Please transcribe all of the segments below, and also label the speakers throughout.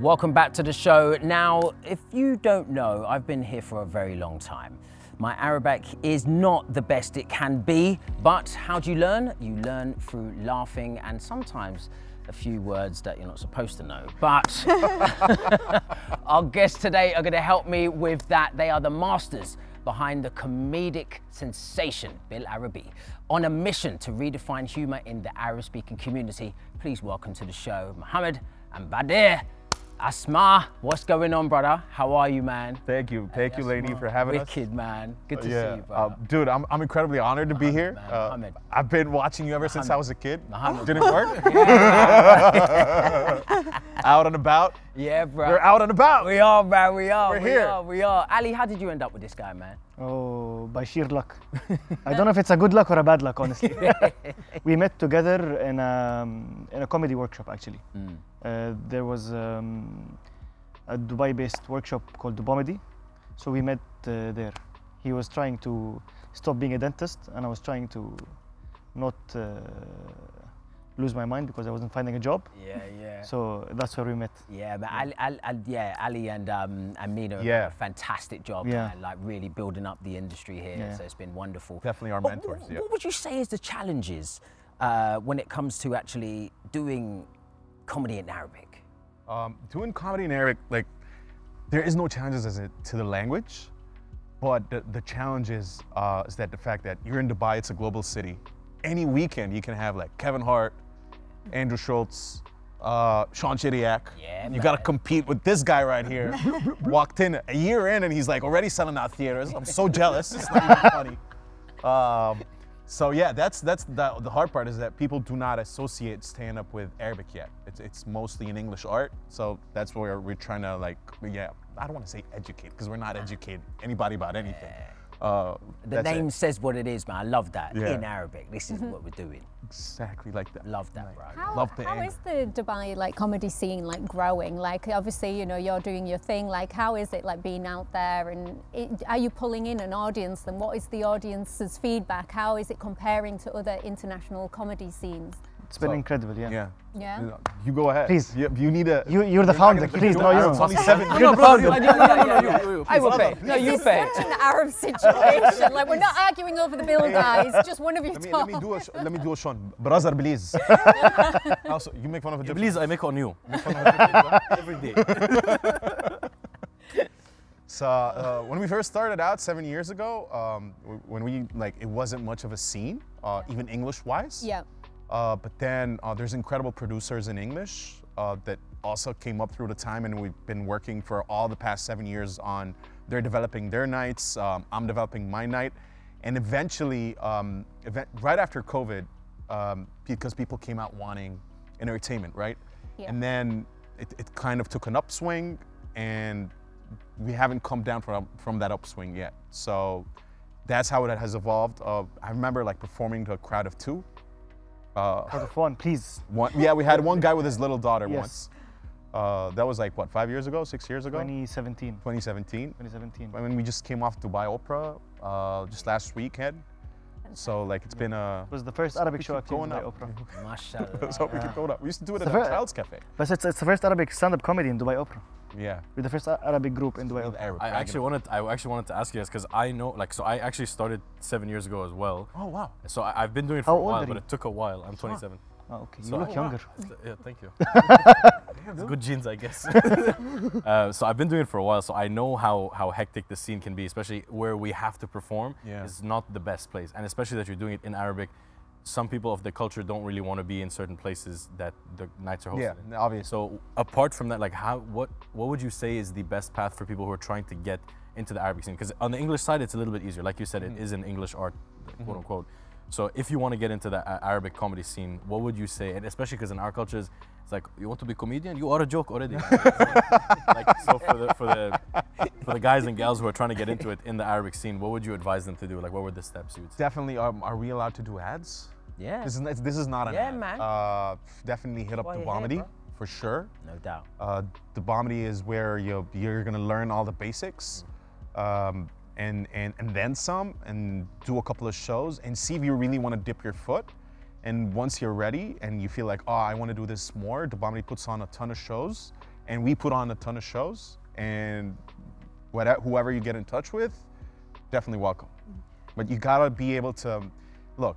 Speaker 1: Welcome back to the show. Now, if you don't know, I've been here for a very long time. My Arabic is not the best it can be, but how do you learn? You learn through laughing and sometimes a few words that you're not supposed to know. But our guests today are going to help me with that. They are the masters behind the comedic sensation Bil3arabi. On a mission to redefine humor in the Arab speaking community, please welcome to the show Mohammed and Badir. Asma, what's going on, brother? How are you, man?
Speaker 2: Thank you. Thank you, lady, for having
Speaker 1: Wicked, us. Wicked, man. Good to
Speaker 2: yeah.
Speaker 1: see you, brother.
Speaker 2: Uh, dude, I'm, I'm incredibly honored to be here.
Speaker 1: Uh.
Speaker 2: I've been watching you ever Mohammed. since I was a kid.
Speaker 1: Mohammed.
Speaker 2: Didn't work? out and about.
Speaker 1: Yeah, bro.
Speaker 2: We're out and about.
Speaker 1: We are, man. We are.
Speaker 2: We're
Speaker 1: we
Speaker 2: here.
Speaker 1: Are, we are. Ali, how did you end up with this guy, man?
Speaker 3: Oh, by sheer luck. I don't know if it's a good luck or a bad luck, honestly. we met together in a, um, in a comedy workshop, actually. Mm. Uh, there was um, a Dubai-based workshop called Dubomedy. So we met uh, there. He was trying to stop being a dentist, and I was trying to not uh, lose my mind because I wasn't finding a job.
Speaker 1: Yeah, yeah.
Speaker 3: So that's where we met.
Speaker 1: Yeah, but Ali, Ali, yeah, Ali and um, and Mina yeah. a fantastic job, yeah. Man, like really building up the industry here. Yeah. So it's been wonderful.
Speaker 2: Definitely our mentors.
Speaker 1: What,
Speaker 2: yeah.
Speaker 1: what would you say is the challenges uh, when it comes to actually doing comedy in Arabic?
Speaker 2: Um, doing comedy in Arabic, like, there is no challenges as it to the language, but the, the challenge is, uh, is that the fact that you're in Dubai, it's a global city. Any weekend you can have like Kevin Hart, Andrew Schulz, uh, Sean Shittiak.
Speaker 1: Yeah,
Speaker 2: you got to compete with this guy right here. Walked in a year in and he's like already selling out theaters. I'm so jealous. It's not even funny. Um, so yeah, that's that's the, the hard part is that people do not associate stand up with Arabic yet. It's it's mostly an English art. So that's where we're trying to like yeah, I don't want to say educate because we're not educating anybody about anything.
Speaker 1: Uh, the name it. says what it is, man. I love that yeah. in Arabic. This is mm -hmm. what we're doing.
Speaker 2: Exactly like that.
Speaker 1: Love that, bro.
Speaker 4: How,
Speaker 2: love the
Speaker 4: how is the Dubai like comedy scene like growing? Like obviously, you know, you're doing your thing. Like how is it like being out there and it, are you pulling in an audience? And what is the audience's feedback? How is it comparing to other international comedy scenes?
Speaker 3: It's been so, incredible, yeah.
Speaker 4: Yeah. Yeah.
Speaker 2: You go ahead.
Speaker 3: Please.
Speaker 2: You, you need a.
Speaker 3: You, you're the founder. Please, no, you're
Speaker 2: only seven.
Speaker 3: You're the founder.
Speaker 1: I will pay. No, you pay.
Speaker 4: Such an Arab situation. Like we're not arguing over the bill, guys. Just one of you
Speaker 2: let me,
Speaker 4: talk.
Speaker 2: Let me do a. Let me do a Sean. Brother, please. also, you make fun of a
Speaker 5: Please, I make on you.
Speaker 2: Fun of every day. So uh, when we first started out seven years ago, um, when we like, it wasn't much of a scene, uh, even English-wise.
Speaker 4: Yeah.
Speaker 2: Uh, but then uh, there's incredible producers in English uh, that also came up through the time, and we've been working for all the past seven years on. They're developing their nights. Um, I'm developing my night, and eventually, um, event, right after COVID, um, because people came out wanting entertainment, right?
Speaker 4: Yeah.
Speaker 2: And then it, it kind of took an upswing, and we haven't come down from from that upswing yet. So that's how it has evolved. Uh, I remember like performing to a crowd of two
Speaker 3: uh, Out of one, please.
Speaker 2: One, yeah, we had one guy with his little daughter yes. once. Uh, that was like what, five years ago, six years ago?
Speaker 3: 2017.
Speaker 2: 2017.
Speaker 3: 2017.
Speaker 2: I mean, we just came off Dubai Opera uh, just last weekend. So like it's been a.
Speaker 3: It was the first Arabic show actually
Speaker 2: going
Speaker 3: Dubai Opera.
Speaker 1: Mashallah.
Speaker 2: so we keep going up. We used to do it at the Child's Cafe.
Speaker 3: But it's, it's the first Arabic stand-up comedy in Dubai Opera.
Speaker 2: Yeah.
Speaker 3: We're the first Arabic group in Dubai.
Speaker 5: Arab, I actually wanted I actually wanted to ask you guys because I know like so I actually started seven years ago as well.
Speaker 2: Oh wow.
Speaker 5: So I, have been doing it for
Speaker 3: How
Speaker 5: a while,
Speaker 3: but
Speaker 5: it took a while. I'm 27.
Speaker 3: Oh, okay. So, you look oh, younger.
Speaker 5: Wow. Yeah, thank you. it's good genes, I guess. uh, so I've been doing it for a while, so I know how, how hectic the scene can be, especially where we have to perform.
Speaker 2: Yeah.
Speaker 5: Is not the best place, and especially that you're doing it in Arabic. Some people of the culture don't really want to be in certain places that the nights are hosted.
Speaker 2: Yeah,
Speaker 5: in.
Speaker 2: obviously.
Speaker 5: So apart from that, like how what what would you say is the best path for people who are trying to get into the Arabic scene? Because on the English side, it's a little bit easier. Like you said, mm it is an English art, quote mm -hmm. unquote. So if you want to get into the uh, Arabic comedy scene, what would you say? And especially because in our cultures, it's like you want to be a comedian, you are a joke already. like, so for the for the for the guys and gals who are trying to get into it in the Arabic scene, what would you advise them to do? Like, what were the steps you would say?
Speaker 2: Definitely. Um, are we allowed to do ads?
Speaker 1: Yeah.
Speaker 2: This is this is not an
Speaker 1: yeah,
Speaker 2: ad.
Speaker 1: man.
Speaker 2: Uh, definitely hit up the Dubomedy for sure.
Speaker 1: No doubt.
Speaker 2: Uh, Dubomedy is where you you're gonna learn all the basics. Um, and, and, and then some and do a couple of shows and see if you really want to dip your foot. And once you're ready and you feel like, oh, I want to do this more, the Dubomedy puts on a ton of shows and we put on a ton of shows. And whatever, whoever you get in touch with, definitely welcome. But you gotta be able to look.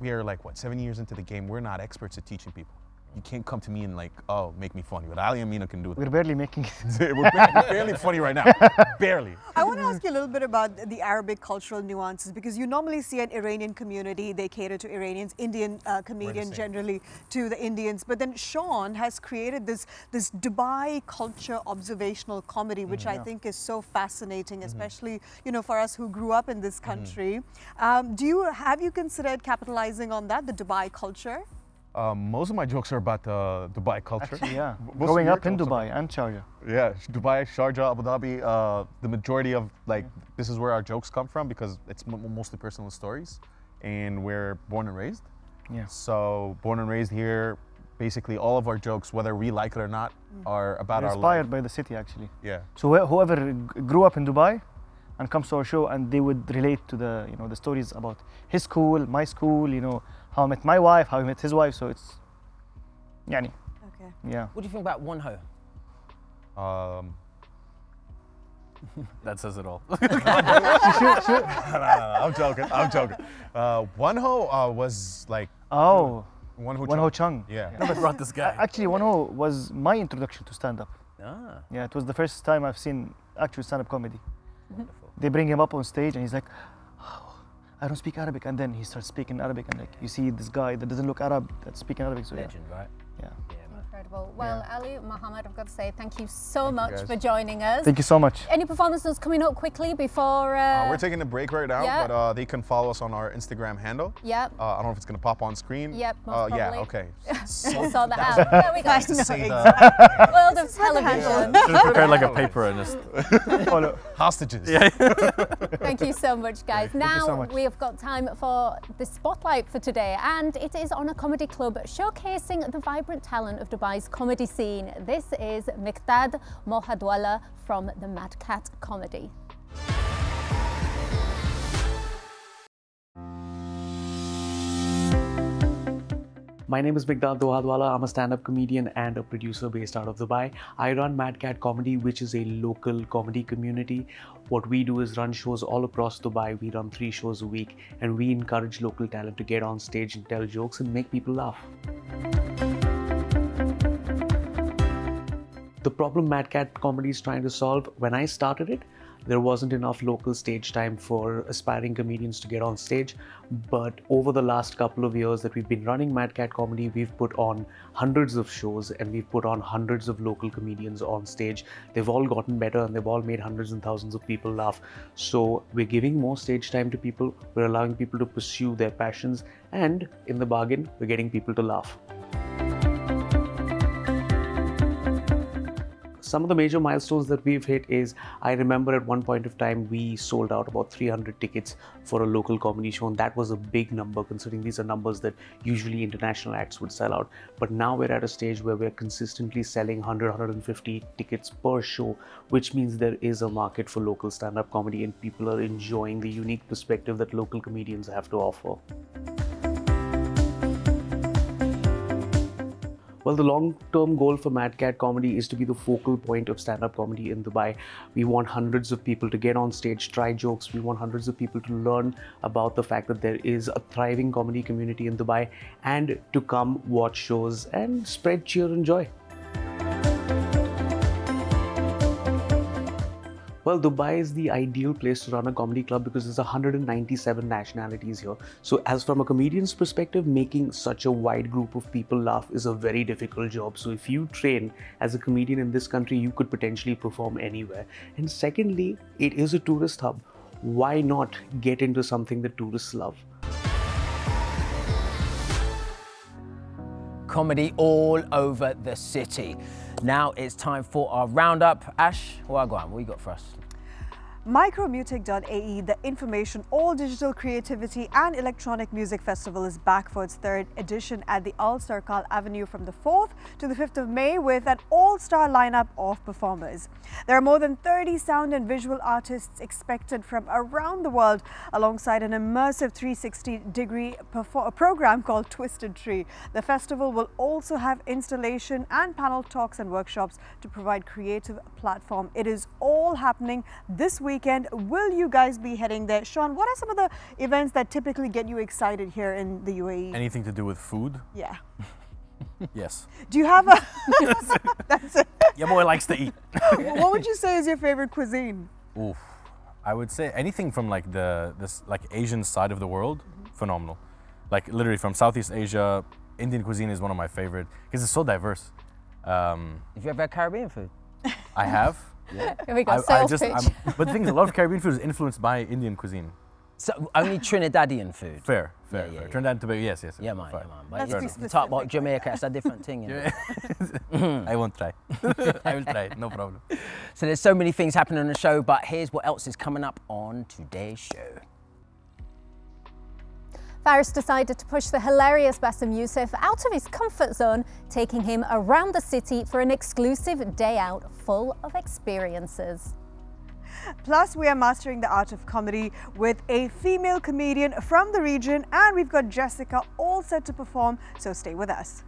Speaker 2: We are like what seven years into the game. We're not experts at teaching people. You can't come to me and like, oh, make me funny. But Ali and Mina can do it.
Speaker 3: We're barely making it.
Speaker 2: We're barely, barely funny right now. barely.
Speaker 6: I want to ask you a little bit about the Arabic cultural nuances because you normally see an Iranian community, they cater to Iranians, Indian uh, comedian generally to the Indians. But then Sean has created this, this Dubai culture observational comedy, which I think is so fascinating, especially you know for us who grew up in this country. Um, do you have you considered capitalizing on that, the Dubai culture?
Speaker 2: Um, most of my jokes are about the Dubai culture.
Speaker 3: yeah.
Speaker 2: Most
Speaker 3: Growing up in
Speaker 2: jokes are-
Speaker 3: Dubai and Sharjah.
Speaker 2: Yeah, Dubai, Sharjah, Abu Dhabi. Uh, the majority of like this is where our jokes come from because it's m- mostly personal stories, and we're born and raised.
Speaker 3: Yeah.
Speaker 2: So born and raised here, basically all of our jokes, whether we like it or not, are about
Speaker 3: We're
Speaker 2: our
Speaker 3: inspired
Speaker 2: life.
Speaker 3: by the city actually.
Speaker 2: Yeah.
Speaker 3: So wh- whoever grew up in Dubai and comes to our show and they would relate to the you know the stories about his school, my school, you know how I met my wife, how he met his wife. So it's, yani,
Speaker 6: Okay.
Speaker 3: yeah.
Speaker 1: What do you think about Wonho?
Speaker 2: Um,
Speaker 5: That says it all.
Speaker 2: I'm joking. I'm joking. Uh, Wonho uh, was like
Speaker 3: Oh,
Speaker 2: Wonho.
Speaker 3: Wonho Chung.
Speaker 2: Yeah.
Speaker 5: I brought this guy.
Speaker 3: Actually, Wonho was my introduction to stand up.
Speaker 1: Ah,
Speaker 3: Yeah, it was the first time I've seen actual stand up comedy.
Speaker 1: wonderful.
Speaker 3: They bring him up on stage and he's like, I don't speak Arabic. And then he starts speaking Arabic and like you see this guy that doesn't look Arab that's speaking Arabic. So yeah,
Speaker 1: Legend, right?
Speaker 3: yeah.
Speaker 1: Yeah.
Speaker 4: Incredible. Well, Ali, Mohammed, I've got to say thank you so much
Speaker 2: guys.
Speaker 4: for joining us.
Speaker 3: Thank you so much.
Speaker 4: Any performances coming up quickly before? Uh,
Speaker 2: Uh, we're taking a break right now,
Speaker 4: yeah.
Speaker 2: but uh, they can follow us on our Instagram handle.
Speaker 4: Yep.
Speaker 2: Uh, I don't know if it's gonna pop on screen.
Speaker 4: Yep, most
Speaker 2: Uh, yeah.
Speaker 4: probably.
Speaker 2: Okay.
Speaker 4: We'll sort that out. There we go.
Speaker 6: I
Speaker 2: To
Speaker 6: know,
Speaker 2: say the
Speaker 4: World of television.
Speaker 5: Should have prepared like a paper and just.
Speaker 3: Follow.
Speaker 2: hostages.
Speaker 4: Thank you so much, guys. Now
Speaker 3: so much.
Speaker 4: we have got time for the spotlight for today, and it is on a comedy club showcasing the vibrant talent of Dubai's comedy scene. This is Miqdad Dohadwala from the Mad Cat Comedy.
Speaker 7: My name is Miqdad Dohadwala. I'm a stand up comedian and a producer based out of Dubai. I run Mad Cat Comedy, which is a local comedy community. What we do is run shows all across Dubai. We run three shows a week and we encourage local talent to get on stage and tell jokes and make people laugh. The problem Mad Cat Comedy is trying to solve, when I started it, there wasn't enough local stage time for aspiring comedians to get on stage. But over the last couple of years that we've been running Mad Cat Comedy, we've put on hundreds of shows and we've put on hundreds of local comedians on stage. They've all gotten better and they've all made hundreds and thousands of people laugh. So we're giving more stage time to people, we're allowing people to pursue their passions, and in the bargain, we're getting people to laugh. Some of the major milestones that we've hit is I remember at one point of time we sold out about 300 tickets for a local comedy show, and that was a big number considering these are numbers that usually international acts would sell out. But now we're at a stage where we're consistently selling 100, 150 tickets per show, which means there is a market for local stand up comedy, and people are enjoying the unique perspective that local comedians have to offer. Well, the long term goal for Mad Cat Comedy is to be the focal point of stand up comedy in Dubai. We want hundreds of people to get on stage, try jokes. We want hundreds of people to learn about the fact that there is a thriving comedy community in Dubai and to come watch shows and spread cheer and joy. Well, Dubai is the ideal place to run a comedy club because there's 197 nationalities here. So, as from a comedian's perspective, making such a wide group of people laugh is a very difficult job. So, if you train as a comedian in this country, you could potentially perform anywhere. And secondly, it is a tourist hub. Why not get into something that tourists love?
Speaker 1: Comedy all over the city. Now it's time for our roundup. Ash, Wagwan, what you got for us?
Speaker 6: Micromutic.ae, the information, all digital creativity and electronic music festival is back for its third edition at the Alserkal Avenue from the 4th to the 5th of May with an all-star lineup of performers. There are more than 30 sound and visual artists expected from around the world alongside an immersive 360-degree program called Twisted Tree. The festival will also have installation and panel talks and workshops to provide creative platform. It is all happening this week weekend. Will you guys be heading there? Sean, what are some of the events that typically get you excited here in the UAE?
Speaker 5: Anything to do with food?
Speaker 6: Yeah.
Speaker 5: yes.
Speaker 6: Do you have a... That's it.
Speaker 5: Your boy likes to eat.
Speaker 6: what would you say is your favorite cuisine?
Speaker 5: Oof. I would say anything from like the this like Asian side of the world, mm -hmm. phenomenal. Like literally from Southeast Asia, Indian cuisine is one of my favorite because it's so diverse. Um,
Speaker 1: Have you ever had Caribbean food?
Speaker 5: I have.
Speaker 4: Yeah. Here we go. I, I just,
Speaker 5: but the thing is, a lot of Caribbean food is influenced by Indian cuisine.
Speaker 1: So only Trinidadian food.
Speaker 5: Fair, fair, yeah, fair. Yeah, Trinidad and Tobago, yes, yes.
Speaker 1: Yeah, man, yeah, man. But Let's you talk about Jamaica, it's a different thing. You
Speaker 5: know? Mm. I won't try. I will try, no problem.
Speaker 1: So there's so many things happening on the show, but here's what else is coming up on today's show.
Speaker 4: Faris decided to push the hilarious Bassem Youssef out of his comfort zone, taking him around the city for an exclusive day out full of experiences.
Speaker 6: Plus, we are mastering the art of comedy with a female comedian from the region, and we've got Jessica all set to perform, so stay with us.